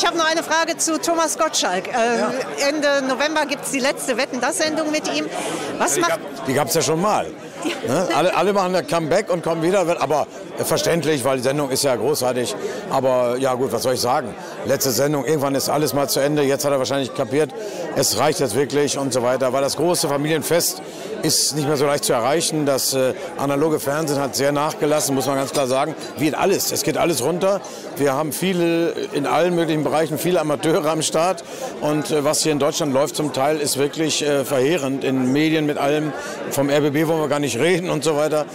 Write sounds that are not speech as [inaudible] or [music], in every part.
Ich habe noch eine Frage zu Thomas Gottschalk. Äh, ja. Ende November gibt es die letzte Wetten, das Sendung mit ihm. Was ja, macht. Die gab es ja schon mal. Ne? [laughs] Alle, alle machen ein Comeback und kommen wieder, aber verständlich, weil die Sendung ist ja großartig. Aber ja gut, was soll ich sagen? Letzte Sendung, irgendwann ist alles mal zu Ende. Jetzt hat er wahrscheinlich kapiert, es reicht jetzt wirklich und so weiter. Weil das große Familienfest ist nicht mehr so leicht zu erreichen. Das äh, analoge Fernsehen hat sehr nachgelassen, muss man ganz klar sagen. Wie alles. Es geht alles runter. Wir haben viele in allen möglichen Bereichen, viele Amateure am Start. Und äh, was hier in Deutschland läuft zum Teil, ist wirklich äh, verheerend. In Medien mit allem. Vom RBB wollen wir gar nicht reden und so weiter.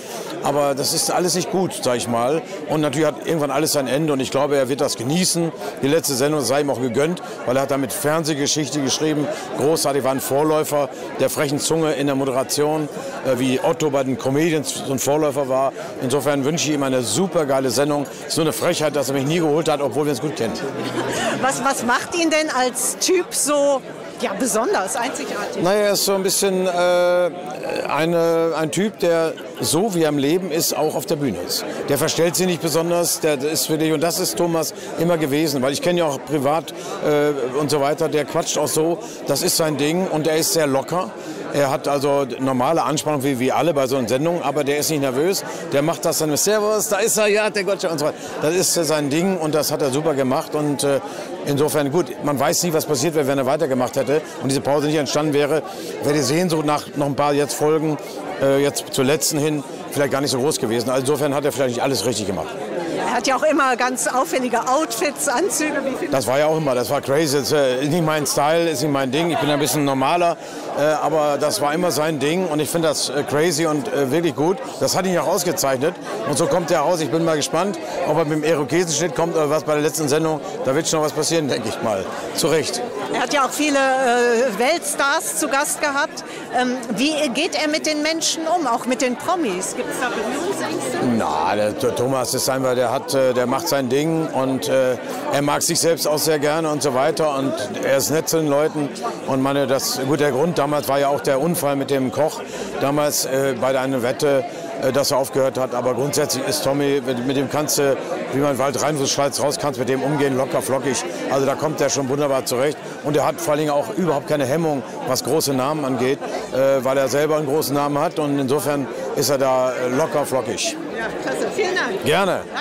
Aber das ist alles nicht gut, sag ich mal. Und natürlich hat irgendwann alles sein Ende. Und ich glaube, er wird das genießen. Die letzte Sendung sei ihm auch gegönnt, weil er hat damit Fernsehgeschichte geschrieben. Großartig, war ein Vorläufer der frechen Zunge in der Moderation, äh, wie Otto bei den Comedians so ein Vorläufer war. Insofern wünsche ich ihm eine super geile Sendung. Es ist nur eine Frechheit, dass er mich nie geholt hat, obwohl wir es gut kennen. Was, was macht ihn denn als Typ so ja, besonders, einzigartig. Naja, er ist so ein bisschen äh, eine, ein Typ, der so wie er im Leben ist, auch auf der Bühne ist. Der verstellt sich nicht besonders, der ist für dich, und das ist Thomas immer gewesen, weil ich kenne ja auch privat äh, und so weiter, der quatscht auch so, das ist sein Ding und er ist sehr locker. Er hat also normale Anspannung wie, wie alle bei so einer Sendung, aber der ist nicht nervös. Der macht das dann mit Servus, da ist er, ja, der Gottschalk und so weiter. Das ist sein Ding und das hat er super gemacht. Und äh, insofern, gut, man weiß nie, was passiert wäre, wenn er weitergemacht hätte und diese Pause nicht entstanden wäre. Wäre die Sehnsucht nach noch ein paar jetzt Folgen, äh, jetzt zur letzten hin, vielleicht gar nicht so groß gewesen. Also insofern hat er vielleicht nicht alles richtig gemacht. Er hat ja auch immer ganz auffällige Outfits, Anzüge. das war ja auch immer, das war crazy. Das äh, ist nicht mein Style, ist nicht mein Ding. Ich bin ein bisschen normaler, äh, aber das war immer sein Ding und ich finde das äh, crazy und wirklich gut. Das hat ihn auch ausgezeichnet und so kommt er raus. Ich bin mal gespannt, ob er mit dem Irokesenschnitt kommt oder was bei der letzten Sendung. Da wird schon was passieren, denke ich mal. Zu Recht. Er hat ja auch viele Weltstars zu Gast gehabt. Ähm, wie geht er mit den Menschen um, auch mit den Promis? Gibt es da Berührungsängste? Na, der, Thomas ist einfach, der hat, äh, der macht sein Ding und äh, er mag sich selbst auch sehr gerne und so weiter und er ist nett zu den Leuten und meine, das, gut, der Grund damals war ja auch der Unfall mit dem Koch damals äh, bei einer Wette dass er aufgehört hat. Aber grundsätzlich ist Tommy, mit dem kannst du, wie man Wald rein Schweiz raus kannst, mit dem umgehen, locker, flockig. Also da kommt er schon wunderbar zurecht. Und er hat vor allen Dingen auch überhaupt keine Hemmung, was große Namen angeht, weil er selber einen großen Namen hat. Und insofern ist er da locker, flockig. Ja, klasse. Vielen Dank. Gerne. Danke.